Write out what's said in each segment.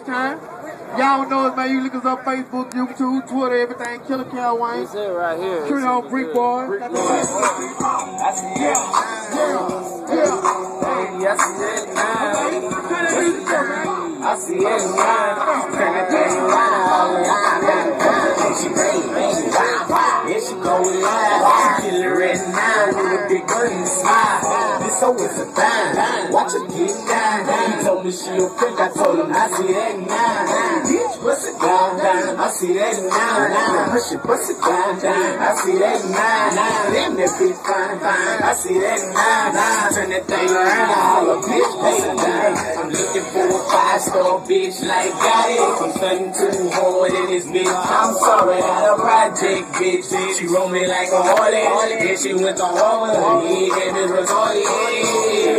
time. Y'all know us, man. You look us up Facebook, YouTube, Twitter, everything. Killa Cal Wayne. That's it right here. Turn on Brick Boy. Brick That's Boy. it. Yeah, yeah, Hey, I see it now. Turn that music up, man. I see it now. Turn that thing around. All around. And she bang, bang, wow, wow. And she go live. She kill it right now with a big and smile. This hoe is a dime. Watch her get down. Me she a freak. I told him I see that now. Bitch, bust it down, down. I see that now. Push it, bust it down, down. I see that now. Damn, that bitch fine, fine. I see that now. Turn that thing around. All a bitch, bust it down. I'm looking for a five star bitch like got it. I'm stunning too hard in this bitch. I'm sorry, not a project bitch. She roll me like a harlot. Then she went to Harvard. He gave me retarded.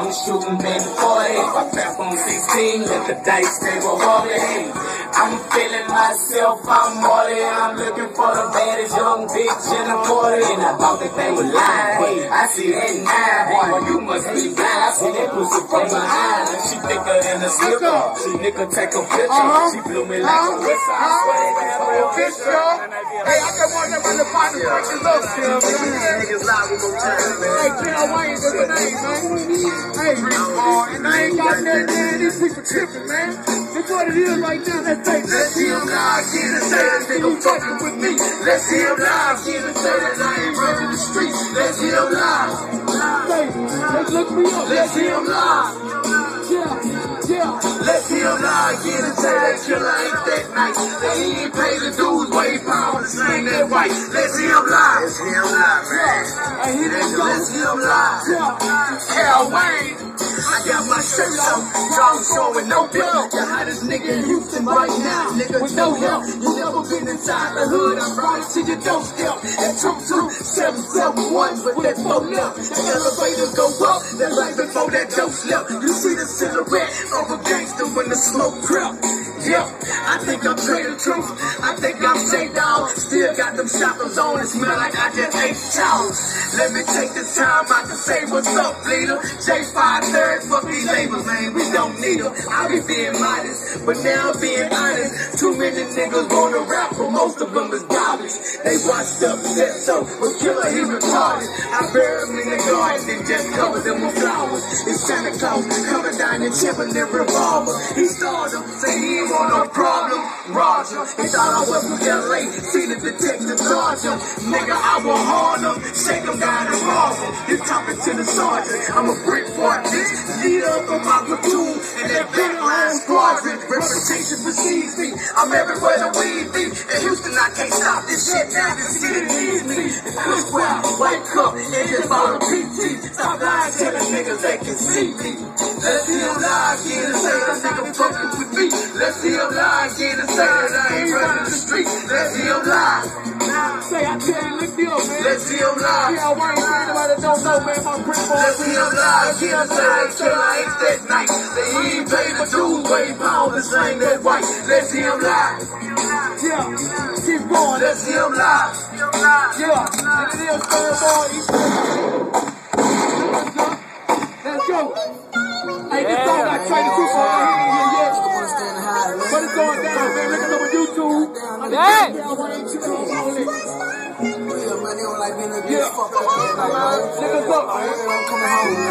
And I'm shooting back 40. I trap on 16. Let the dice table rolling. I'm feeling myself. I'm Marley. I'm looking for the baddest young bitch in the party. And I thought that they were lying. I see that now. I see that pussy from behind. She thicker than a slipper. She nigga take a picture. Uh-huh. She blew me like a whistle. I swear they real bitch, y'all. Hey, I want them to find the break this up. Niggas lie, we gon' turn, man. Hey, Cal Wayne is the name, man. Hey, and I ain't got nothing, man. These people tripping, man. That's what it is right now. Let's take Let's see him lie, get and say that nigga fucking with me. Let's see him lie, get say I ain't running the streets. Let's see him lie. Look me up. Let's see him lie. Yeah, yeah. Let's see him lie, get and say that killer ain't that nice. That he ain't pay the dues, way pound, the same that white. Let's see him lie. Let's see him lie, man. Hey, here they go. Let's see him lie. Yeah. Cal Wayne. I got my shirt on, drawing showing no bill. The hottest nigga in Houston right now, nigga, with no help. You never been inside the hood, I brought it to your doorstep. At 22771 with that phone left. The elevator go up, that right before that dope left. You see the silhouette of a gangster when the smoke crept. Yeah, I think I'm Trae tha Truth. I think I'm J Dog. Still got them shoppers on and smell like I just ate towels. Let me take the time out to say what's up, leader. J5 third, fuck these labels, man. We don't need them. I be being modest, but now I'm being honest. Too many niggas wanna rap, but most of them is garbage. Washed up, said so, but killer he retarded. I bury him in the garden and just cover them with flowers. It's Santa Claus coming down and chipping their revolver. He started, say he ain't want no problem. Roger, he thought I was from LA, seen the detective charge him. Nigga, I will harm him, shake him down and rob him. He's talking to the sergeant, I'm a brick boy, bitch. Leader of my platoon, and that big line squadron. Reputation precedes me, I'm everywhere the weed be. Stop this shit now, this city needs me. Quick wild, white cup, and all the PT. Stop lying, the niggas they can see me. Let's see him lie again and say that nigga fucking with me. Let's see him lie again and say that I ain't running the street. Let's see him lie. Say, I tell you, look me up, man. Let's see him lie. Yeah, why ain't anybody don't know, man? My print. Let's see him lie again and say that killer ain't that nice. That he ain't paid the dues, way pound the same that white. Let's see him lie. Yeah, keep going. Let's see him lie. Yeah, and it is fair boy. Let's go. Hey, this song got Training Super on here yet. But it's going down, man. Look it up on YouTube. Yeah. Niggas up, man.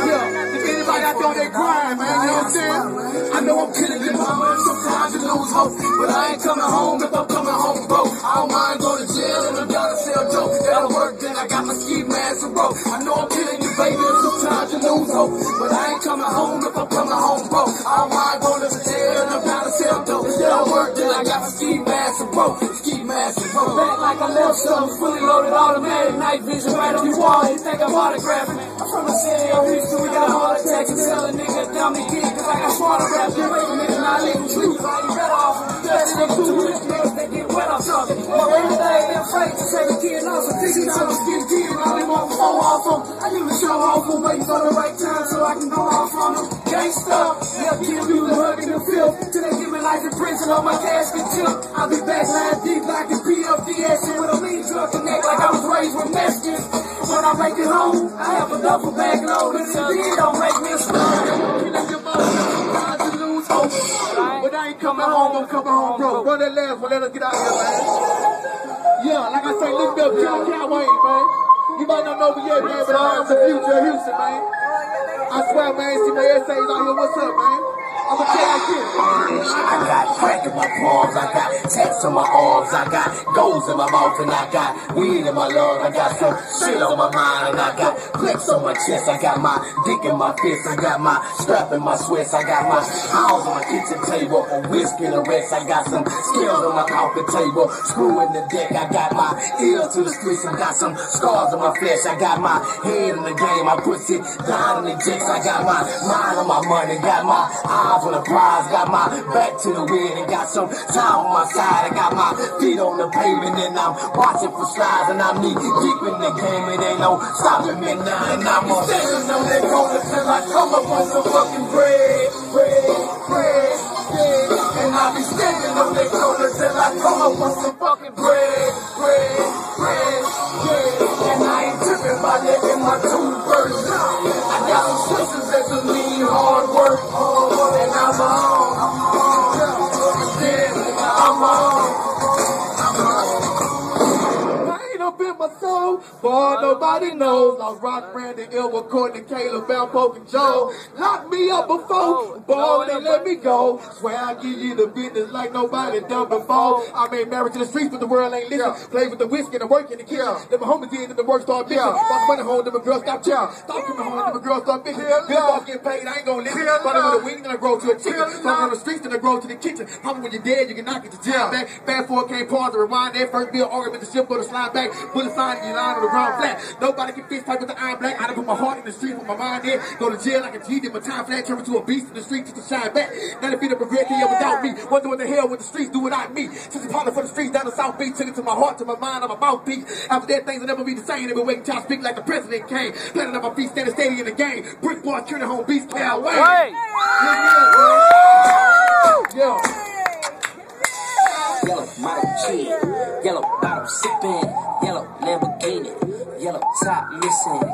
Yeah, if anybody out there on that grind, man, you know what I'm saying? I know I'm killing mama and sometimes you lose hope. But I ain't coming home if I'm coming home broke. I don't mind going to jail and I'm down to sell dope. That'll work, then I got my ski mask and rope. I know I'm killing you, baby, sometimes you lose hope. But I ain't coming home if I'm coming home broke. I don't mind going to jail I got my ski mask and rope. Ski mask and rope. Back like I left something fully loaded automatic night vision right on your wall. You think I'm autographing? I'm from the city of Houston, we got a heart attack and tell a nigga down the kid. Cause I got smarter rap than making niggas not living truth. I ain't better off dusting them two rich niggas that get wet off something. Or everything they're afraid to say the kid lost a fifty times skin kid and only want four off them. I usually show off for waiting for the right time so I can go off on them. Gangsta, yeah, kill you the hug in the filth. Till they give me life in prison on my casket tip. I'll be back line deep like the PFDS and with a lean truck and neck like I was raised with Mexicans. When I make it home, I have a duffel bag loaded and then don't make me a star. But I I ain't coming home, I'm coming home, bro. Run that last one, let us get out of here, man. Yeah, like I say, lift up, John Calway, man. You might not know me yet, man, but I am the future of Houston, man. I swear, man, see my essays out here, what's up, man? I'ma tell. I got crack in my palms, I got tats on my arms, I got goals in my mouth, and I got weed in my lungs, I got some shit on my mind, and I got flex on my chest, I got my dick in my fist, I got my strap in my sweats, I got my house on my kitchen table, a whiskey and a rest, I got some scales on my coffee table, screw in the deck, I got my ears to the streets, I got some scars on my flesh, I got my head in the game, I pussy down in the jacks, I got my mind on my money, got my eyes on the prize, got my back to the wind, and got some time on my side, I got my feet on the pavement, and I'm watching for slides, and I'm knee deep in the game, it ain't no stopping me now, and I'm on standing on that corner till I come up on some fucking bread, bread, bread, yeah. And I be standing on that corner till I come up on some fucking bread, bread, bread, yeah. And I in boy, nobody knows. I rock Brandon, Ilva, Courtney, Caleb, Bell, Poke, and Joe. Locked me up before, boy, they let me go. Swear I give you the business like nobody done before. I made marriage to the streets, but the world ain't listen. Play with the whiskey and the work in the kitchen. Then my homies did, and the work started bitching. Bought money home, then my girl stopped chilling. Stop coming home, then my girl started bitching. Bill off getting paid, I ain't gonna listen. Started with a wing, then I grow to a chicken. Started on the streets, then I grow to the kitchen. Probably when you're dead, you can knock it to jail back. Forward came pause to rewind that first bill argument, the ship go to slide back. Bullet sign, you line on the ground flat. Nobody can fix type with the iron black. I done put my heart in the street, put my mind there. Go to jail like a G, did my time flat, turn into a beast in the street just to shine back. Now if it have regret here without me. Wonder what the hell would the streets do without me. Since the partner for the streets down the South Beach, took it to my heart, to my mind, on my mouthpiece. After that, things will never be the same. They been waiting till I speak like the president came. Planning on my feet, standing steady in the game. Brick boy, turning home beast, Cal Wayne. Wait. Yeah, Yellow model kid, yellow bottle sipping, yellow Lamborghini, yellow top